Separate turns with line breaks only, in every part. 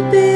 If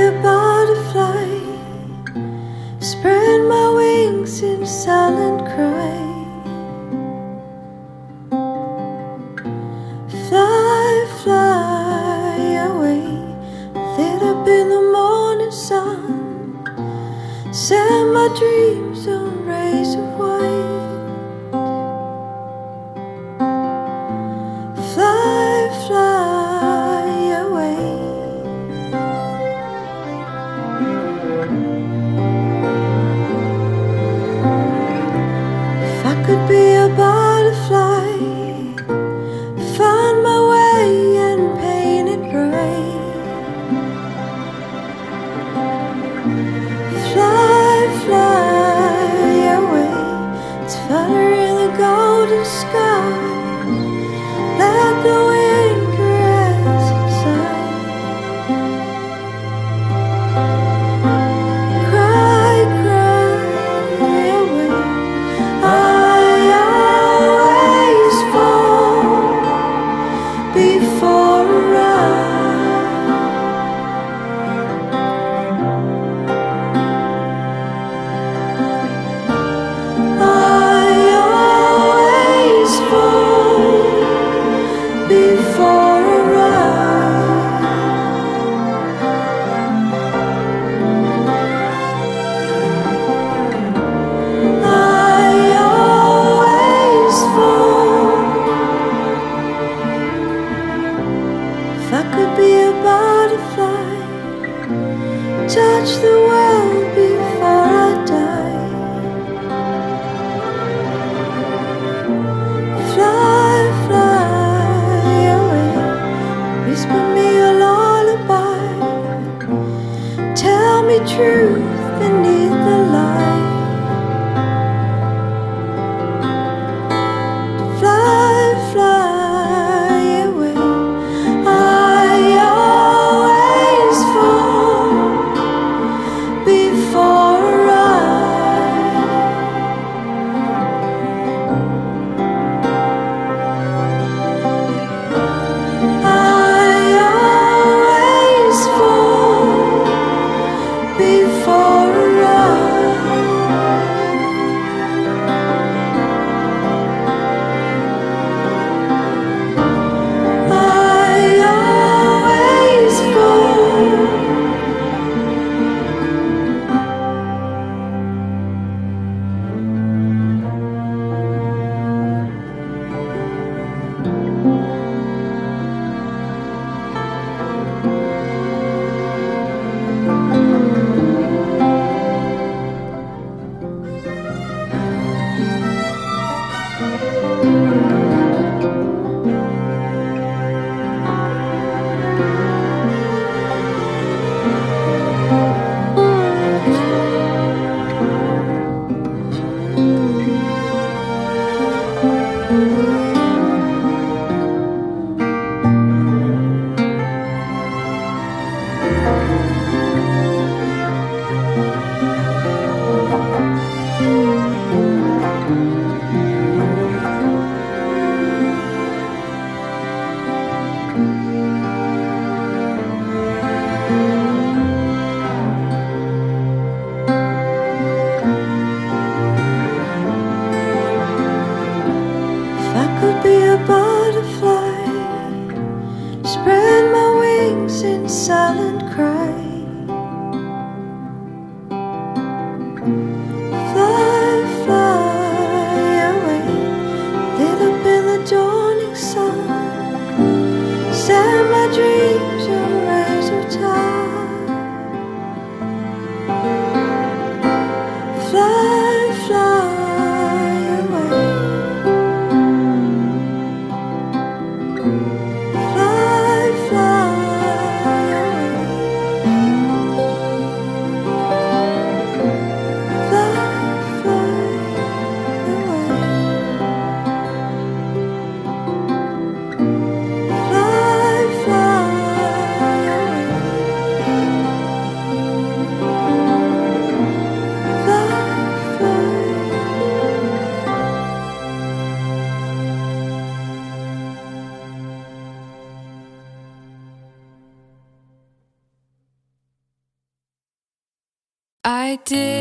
did.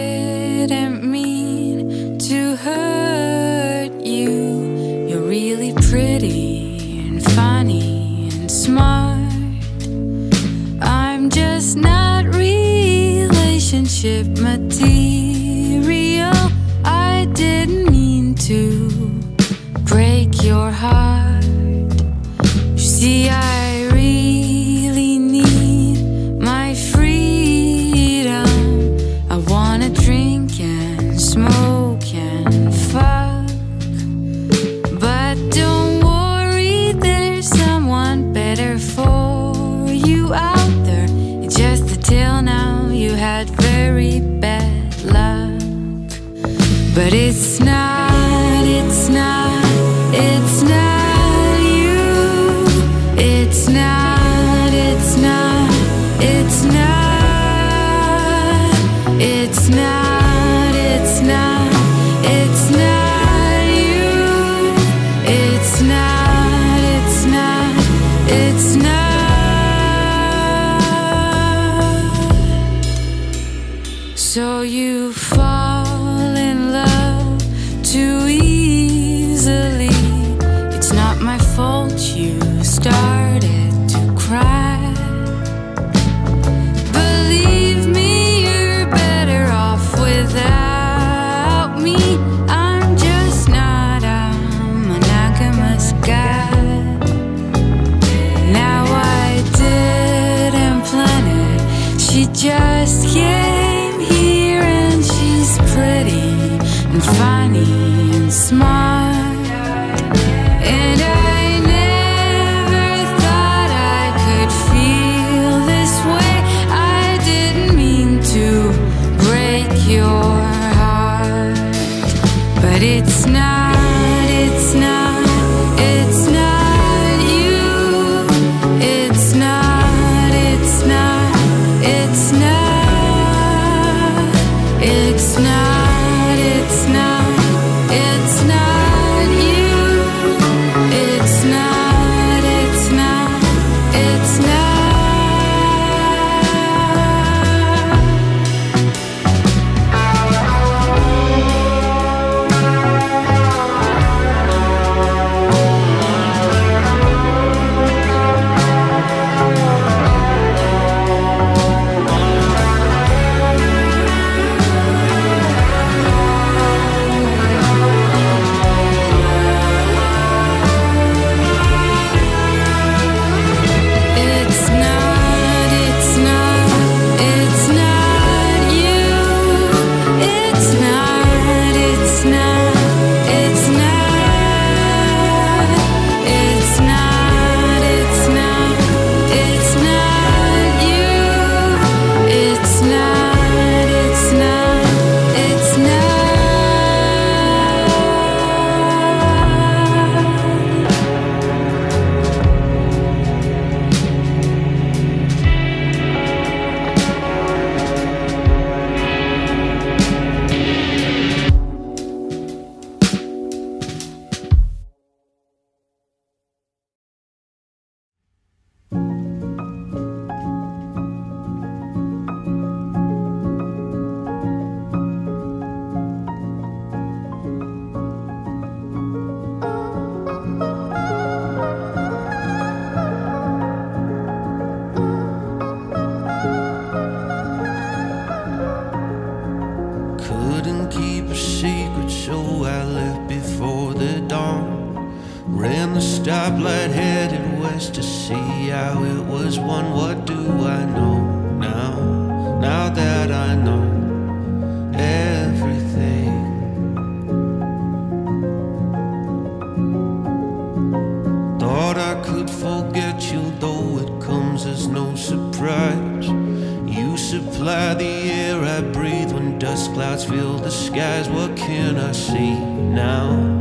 clouds fill the skies. What can I see now?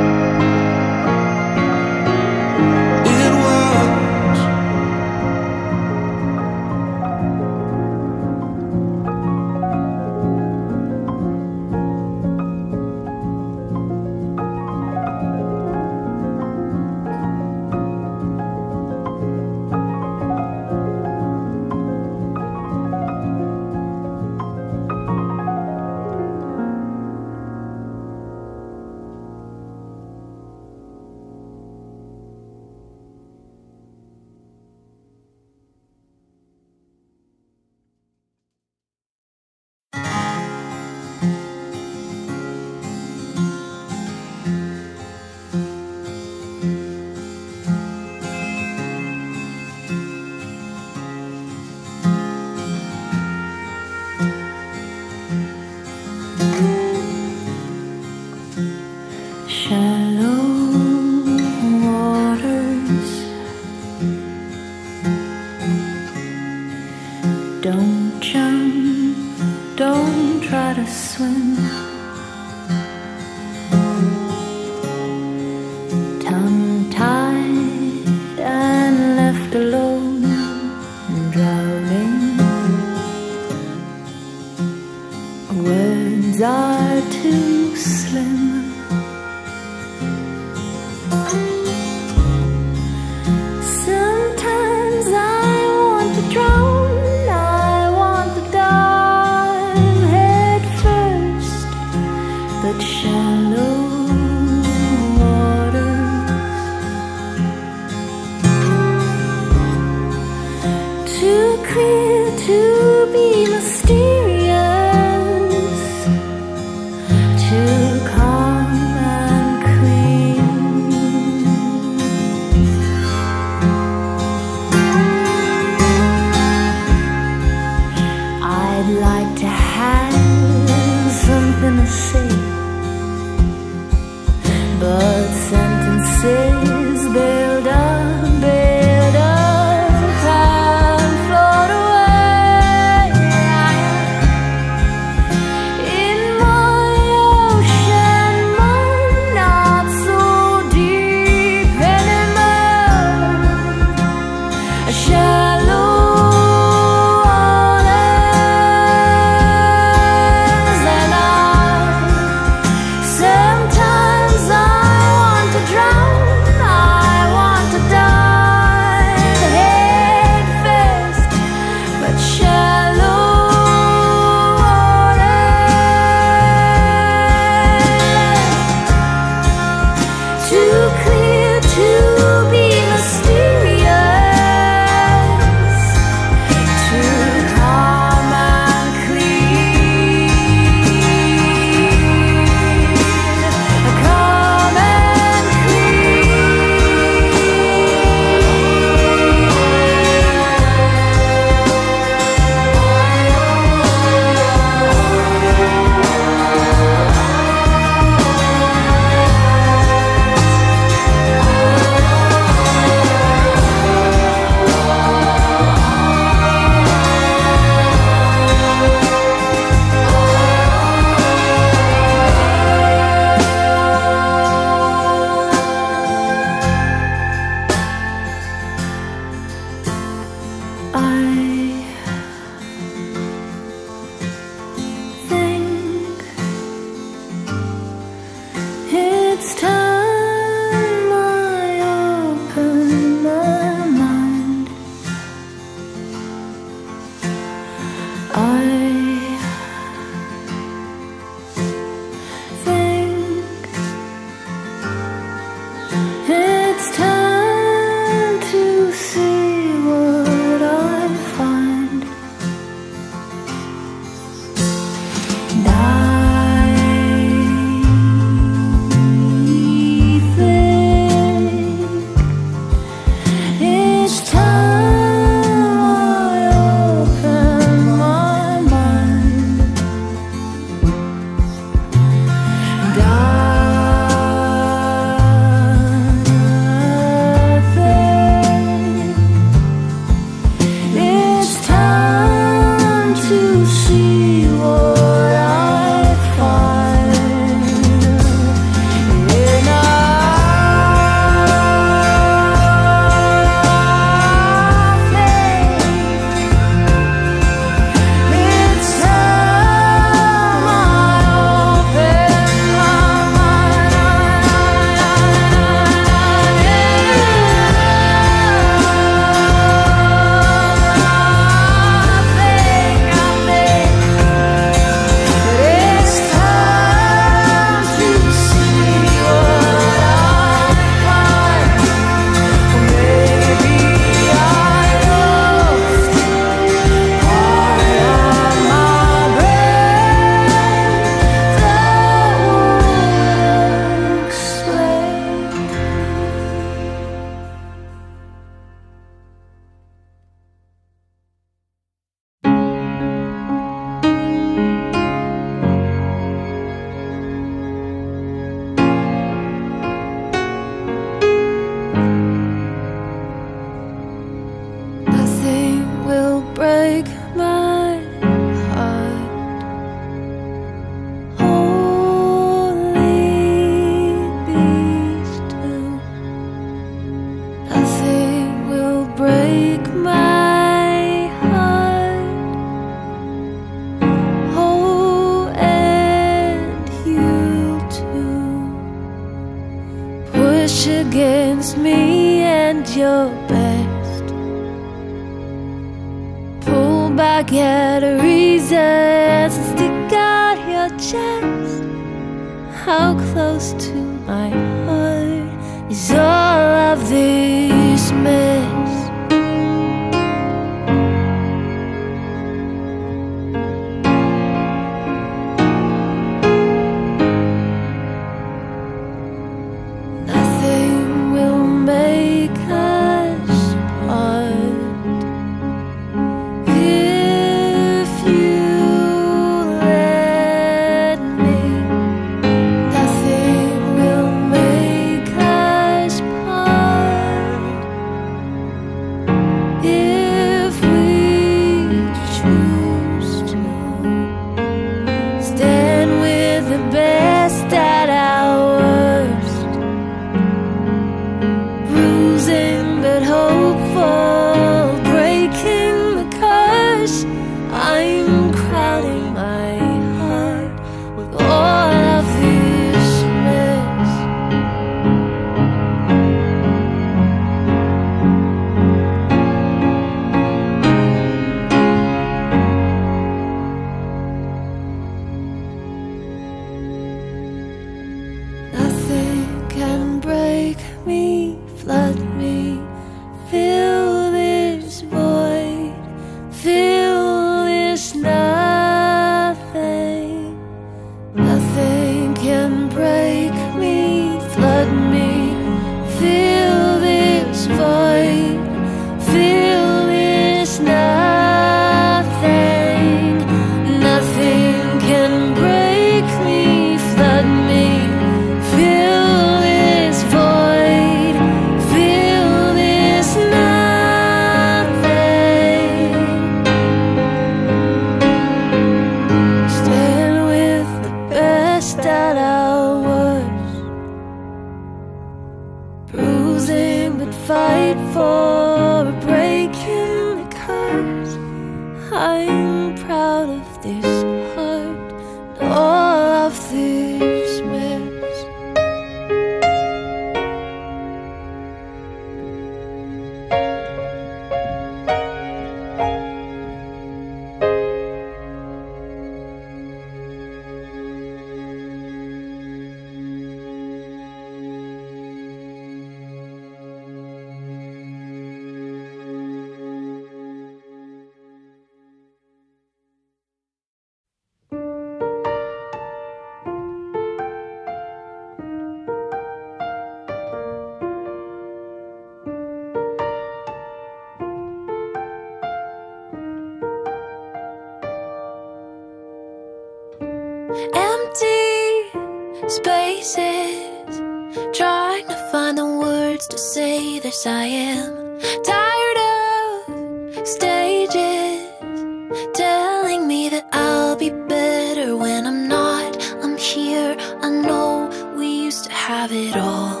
have
it all.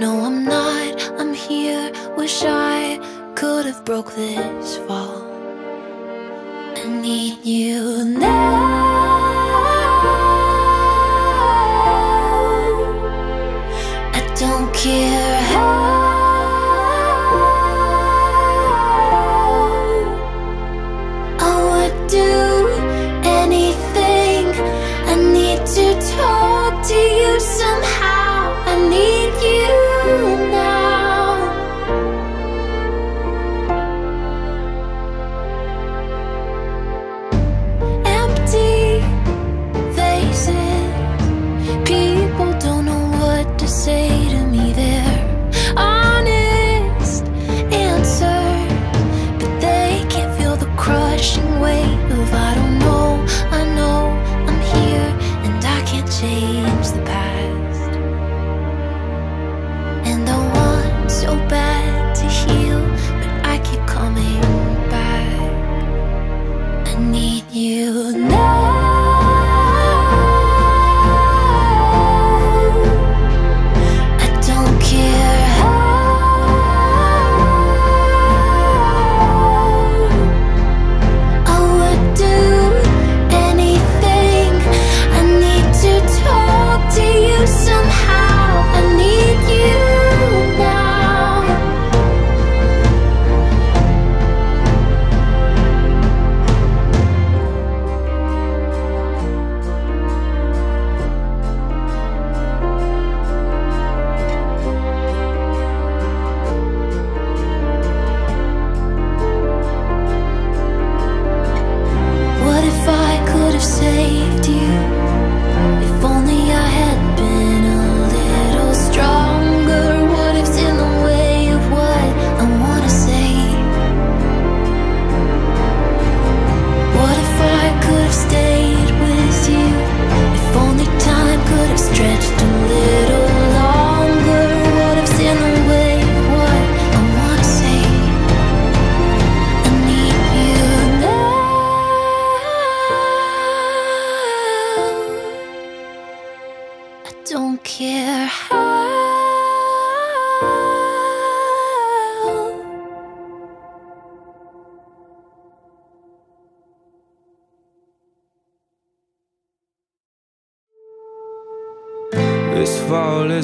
No, I'm not, I'm here. Wish I could have broke this fall. I need you now. I don't care.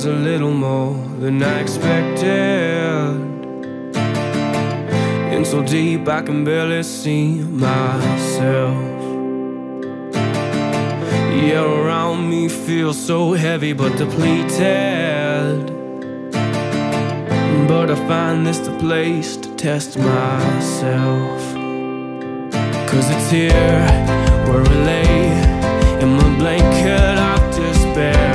a little more than I expected. In so deep, I can barely see myself. Yeah, around me feels so heavy but depleted. But I find this the place to test myself. Cause it's here where I lay in my blanket of despair.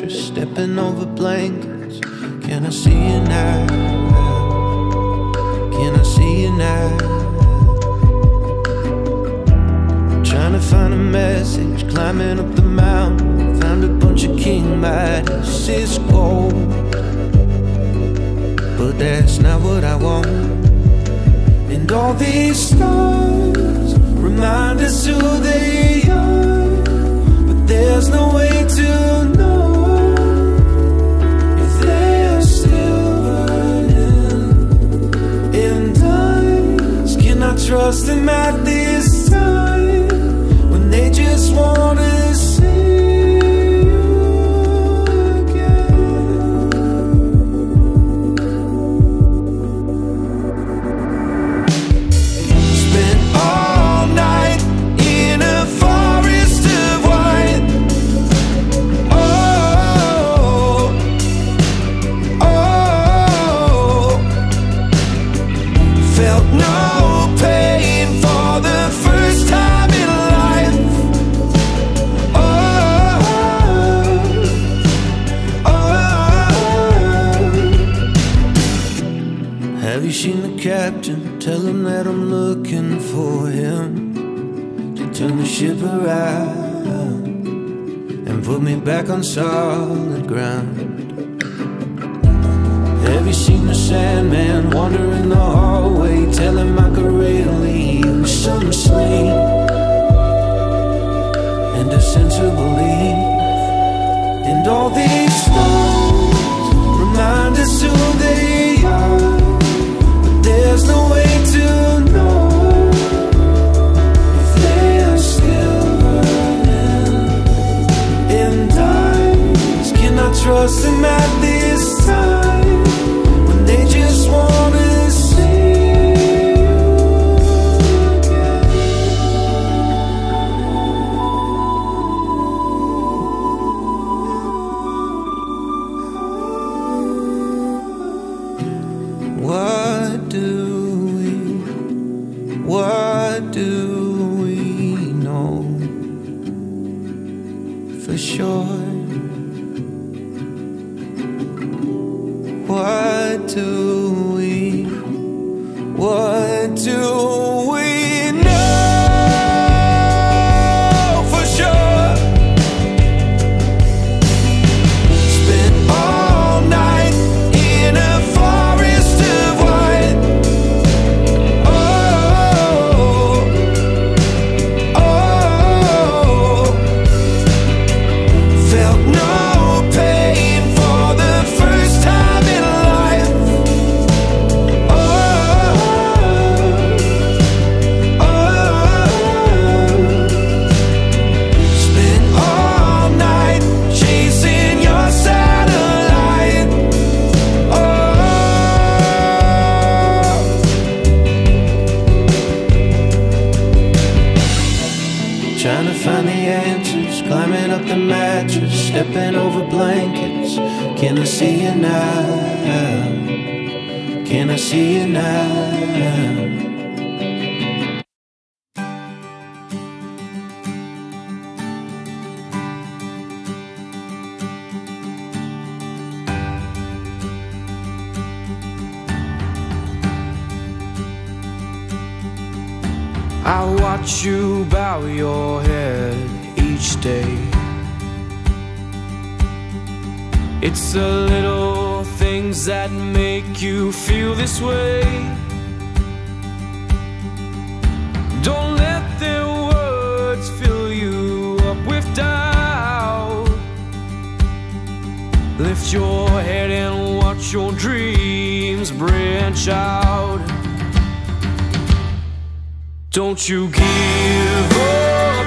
Just stepping over blank Sandman Wandering the hallway Telling my career Some sleep. And a sense of belief. And all these stones Remind us who
day. It's the little things that make you feel this way. Don't let their words fill you up with doubt. Lift your head and watch your dreams branch out. Don't you give up.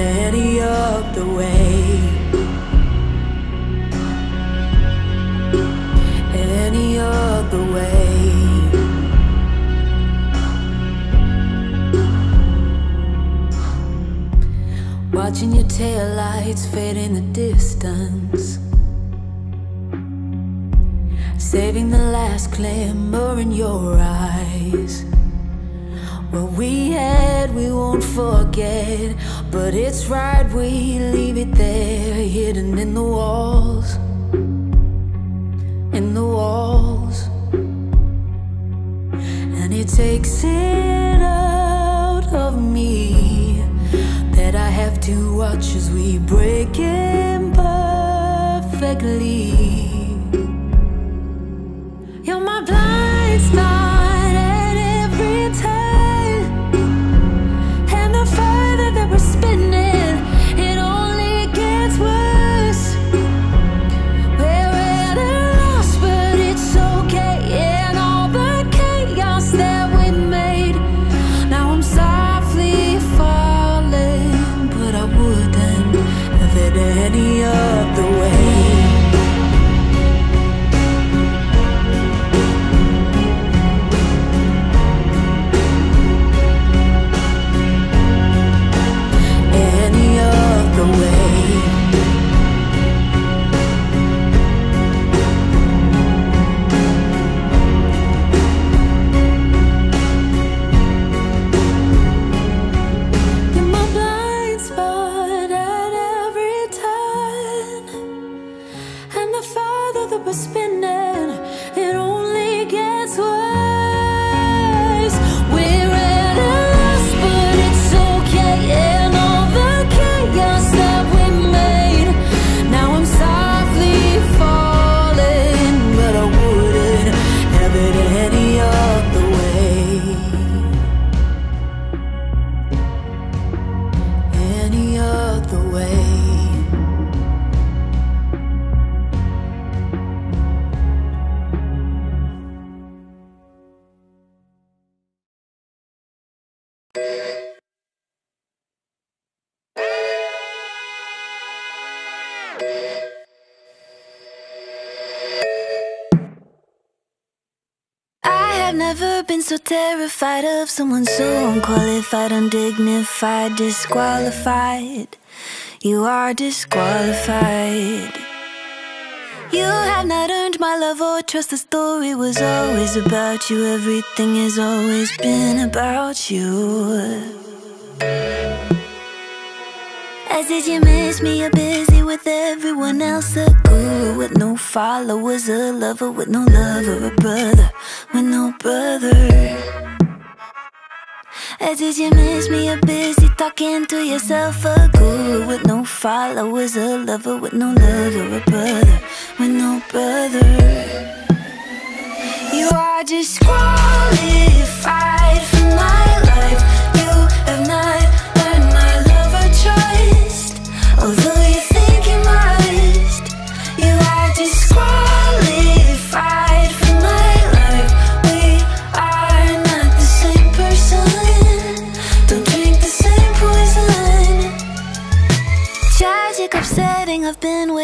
any other way. Any other way. Watching your tail
lights fade in the distance. Saving the last glimmer in your eyes. What we had, we won't forget. But it's right, we leave it there, hidden in the walls. In the walls. And it takes it out of me that I have to watch as we break imperfectly. You're my blind spot never been so terrified of someone so unqualified, undignified, disqualified. You are disqualified. You have not earned my love or trust. The story was always about you. Everything has always been about you. As did you miss me? You're busy with everyone else. A guru with no followers, a lover with no lover, a brother with no brother. As did you miss me? You're busy talking to yourself. A guru with no followers, a lover with no lover, a brother with no brother. You are disqualified for my life.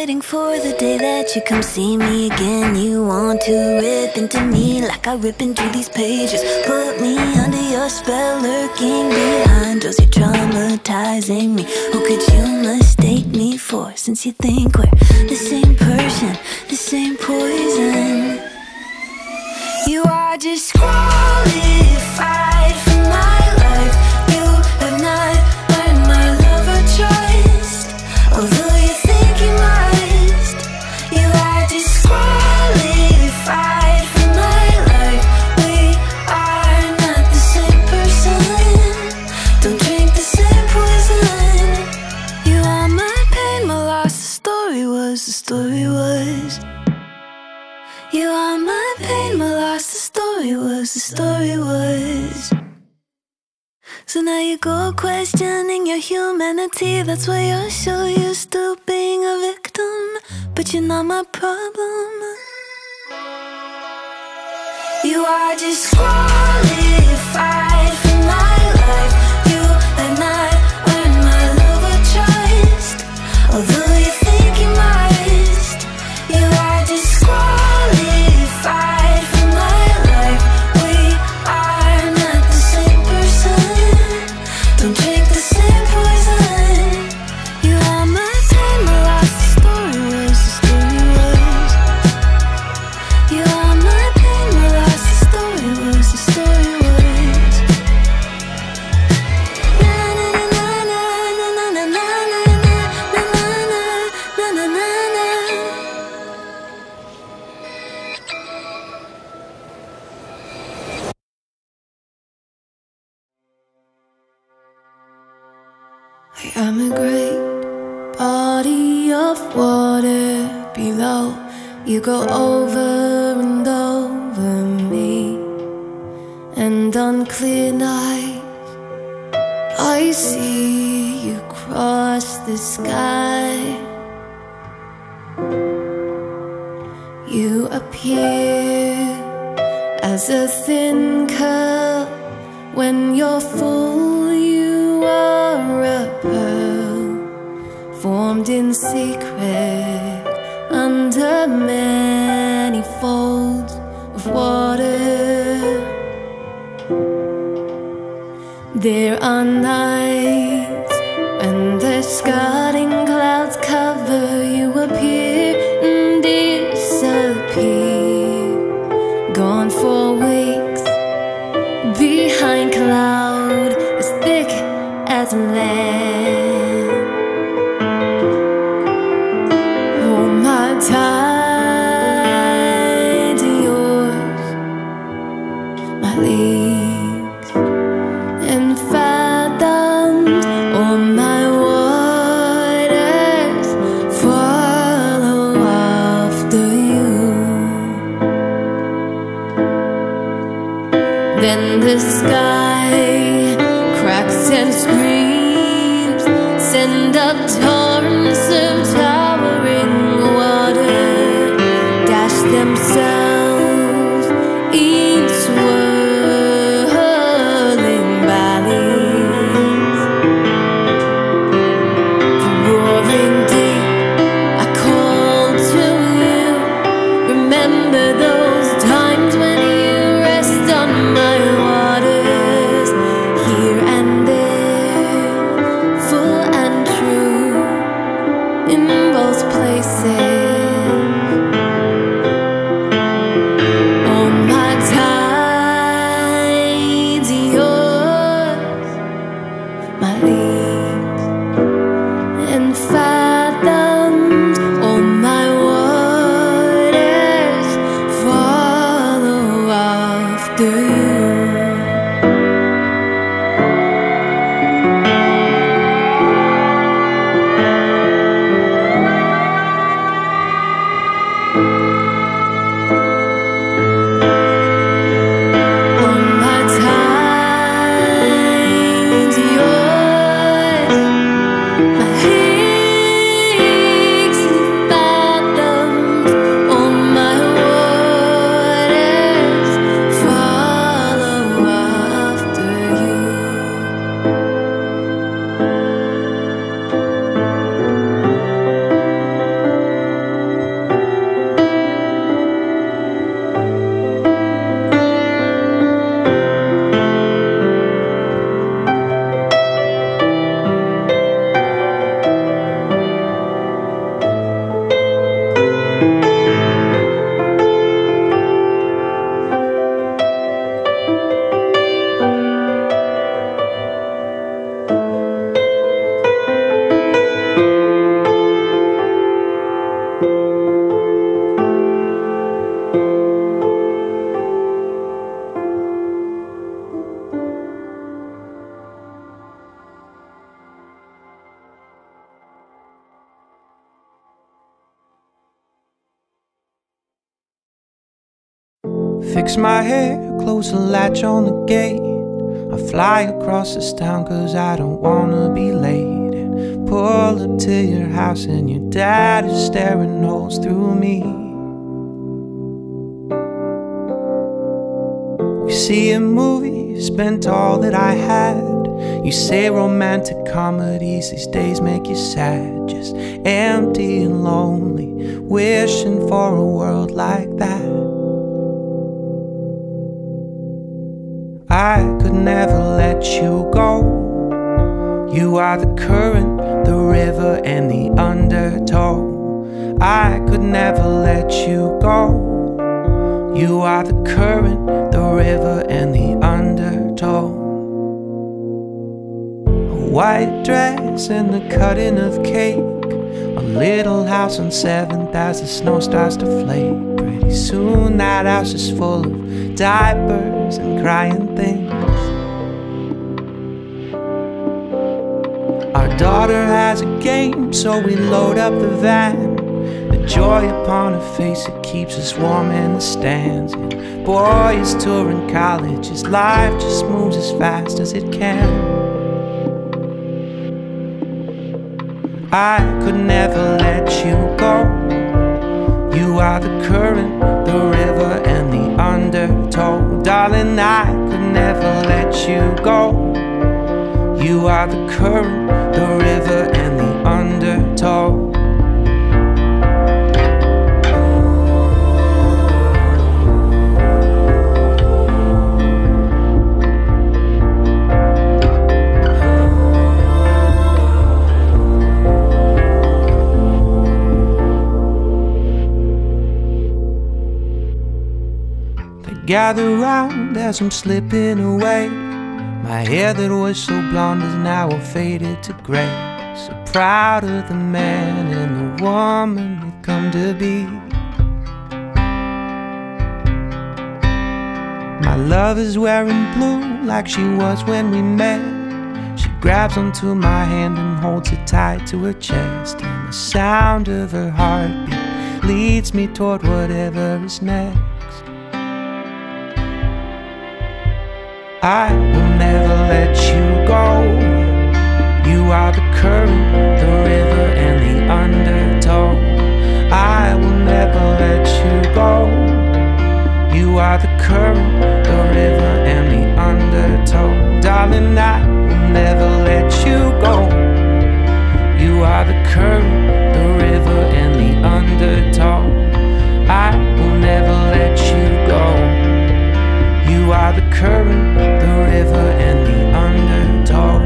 Waiting for the day that you come see me again. You want to rip into me like I rip into these pages. Put me under your spell, lurking behind doors. You're traumatizing me. Who could you mistake me for? Since you think we're the same person, the same poison. You are disqualified story was, the story was. So now you go questioning your humanity. That's why you're so used to being a victim. But you're not my problem. You are just disqualified The
sky. Cracks and screams, send up torrents of towering
Fix my hair, close the latch on the gate. I fly across this town cause I don't wanna be late. Pull up to your house and your dad is staring holes through me. We see a movie, spent all that I had. You say romantic comedies these days make you sad, just empty and lonely, wishing for a world like that. Never let you go. You are the current, the river, and the undertow. I could never let you go. You are the current, the river, and the undertow. A white dress and the cutting of cake. A little house on 7th as the snow starts to flake. Pretty soon that house is full of diapers and crying things.
Daughter has a game, so we load up the van. The joy upon her face, it keeps us warm in the stands. And boy is touring college, his life just moves as fast as it can. I could never let you go. You are the current, the river, and the undertow. Darling, I could never let you go. You are the current, gather round as I'm slipping away. My hair that was so blonde is now all faded to gray. So proud of the man and the woman we've come to be. My love is wearing blue like she was when we met. She grabs onto my hand and holds it tight to her chest. And the sound of her heartbeat leads me toward whatever is next. I will never let you go. You are the current, the river, and the undertow. I will never let you go. You are the current, the river, and the undertow. Darling, I will never let you go. You are the current, the river, and the undertow. I will never let you go. You are the current, the river, and the undertow.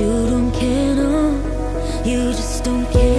You
don't care, no. You just don't care,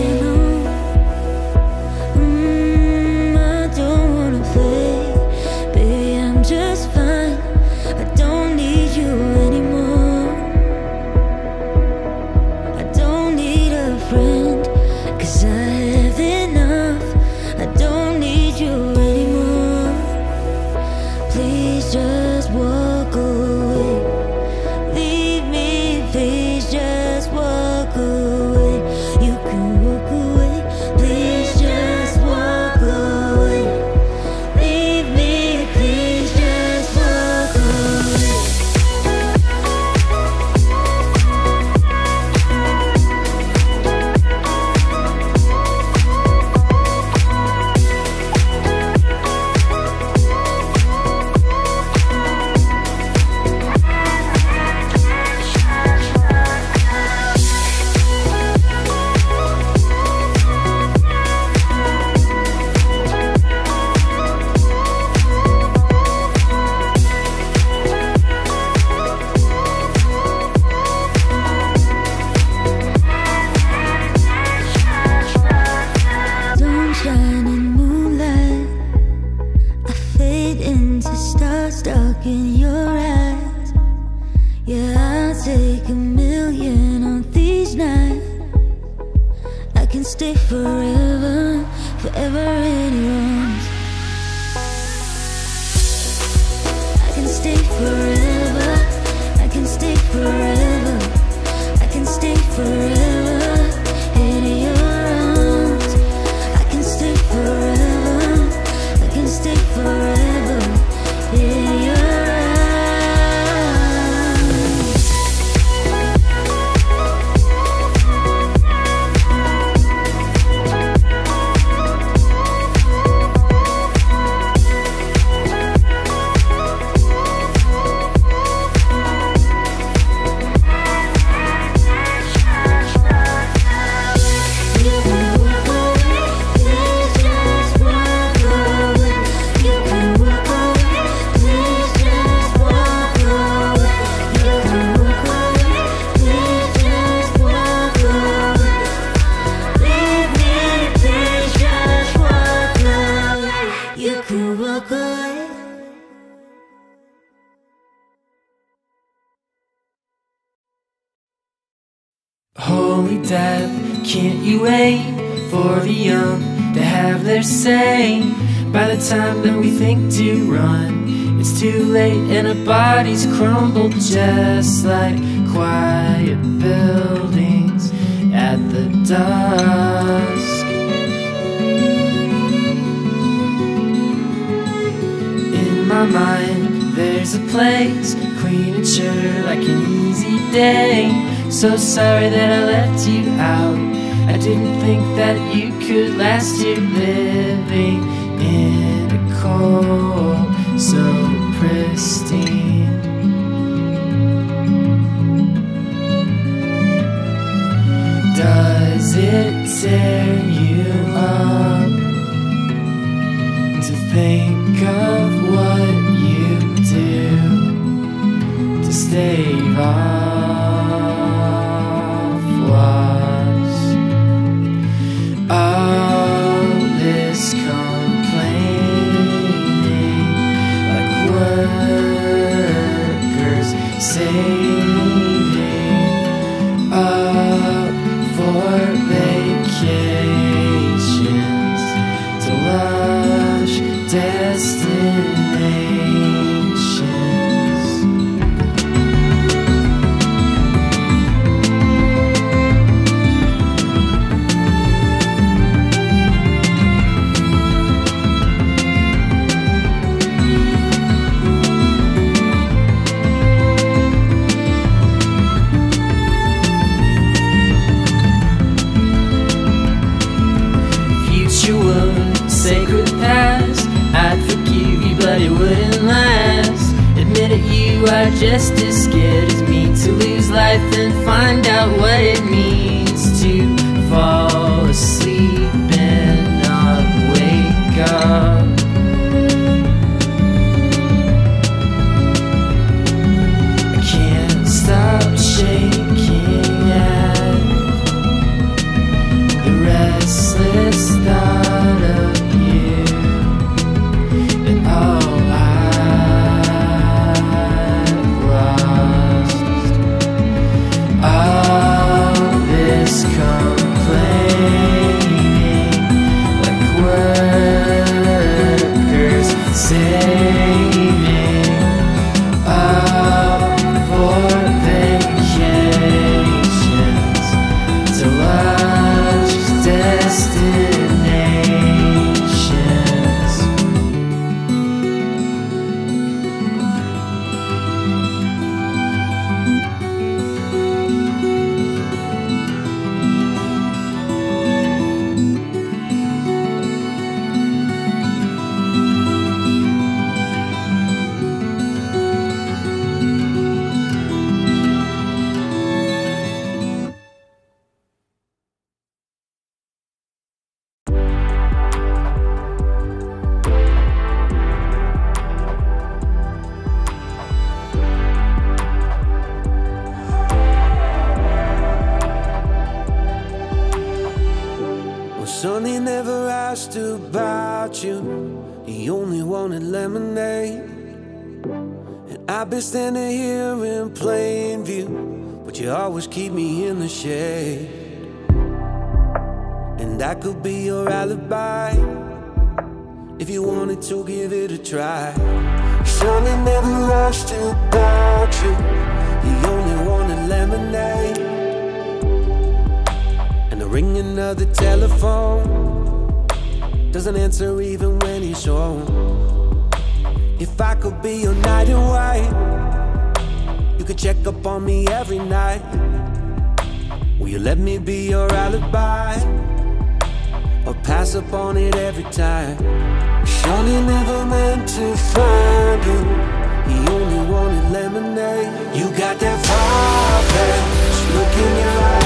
wait for the young to have their say? By the time that we think to run, it's too late and our bodies crumble just like quiet buildings at the dusk. In my mind, there's a place clean and sure like an easy day. So sorry that I left you out. I didn't think that you could last here living in a cold so pristine. Does it tear you up to think of what you do to stave off workers you are just as scared as me to lose life and find out what it means
every time? Surely never meant to find you. He only wanted lemonade. You got that far-fetched look in your eye,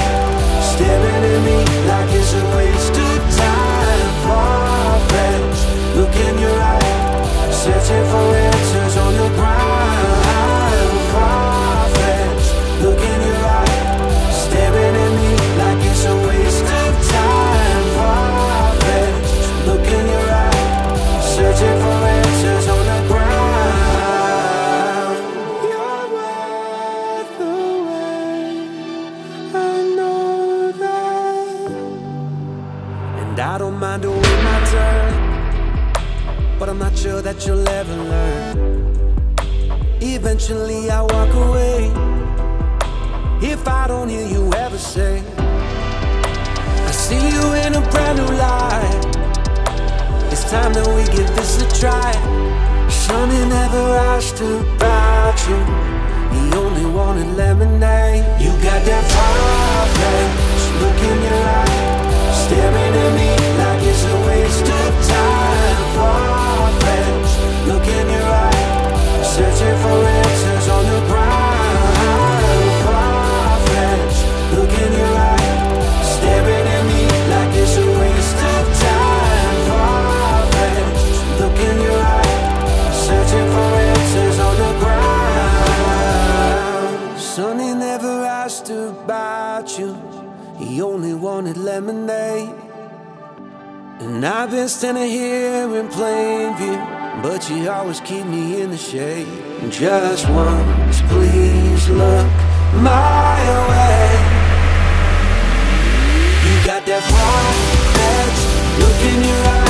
that you'll ever learn. Eventually, I walk away if I don't hear you ever say, I see you in a brand new light. It's time that we give this a try. Sonny never asked about you. He only wanted lemonade. You got that far-fetched look in your eye, staring at me like it's a waste of time. Searching for answers on the ground. Look in your staring at me like it's a waste of time. Look in your searching for answers on the ground. Sonny never asked about you, he only wanted lemonade. And I've been standing here in plain view, but you always keep me in the shade. Just once, please look my way. You got that fire that's look in your eyes